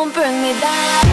Don't bring me down